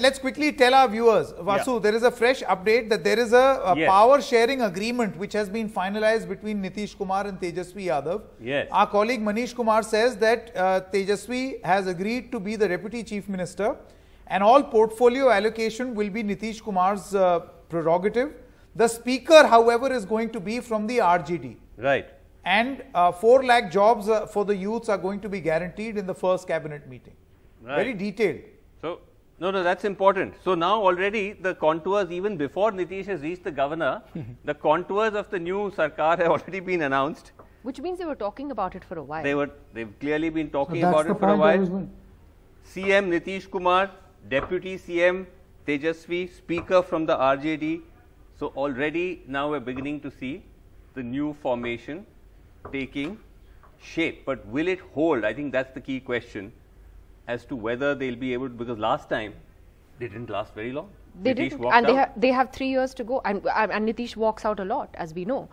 Let's quickly tell our viewers, Vasu, Yeah. there is a fresh update that there is a, a Yes. power sharing agreement which has been finalized between Nitish Kumar and Tejashwi Yadav. Yes. Our colleague Manish Kumar says that uh, Tejashwi has agreed to be the deputy chief minister and all portfolio allocation will be Nitish Kumar's uh, prerogative. The speaker, however, is going to be from the RJD. Right. And uh, 4 lakh jobs uh, for the youths are going to be guaranteed in the first cabinet meeting. Right. Very detailed. So, no, no, that's important. So now already the contours, even before Nitish has reached the governor, the contours of the new Sarkar have already been announced. Which means they were talking about it for a while. They were, they've clearly been talking that's about it for a point I was while. going. CM Nitish Kumar, Deputy CM Tejashwi, Speaker from the RJD. So already now we're beginning to see the new formation taking shape. But will it hold? I think that's the key question as to whether they'll be able to, because last time they didn't last very long. They Nitish did, walked and they, ha- they have three years to go. And, and and Nitish walks out a lot, as we know.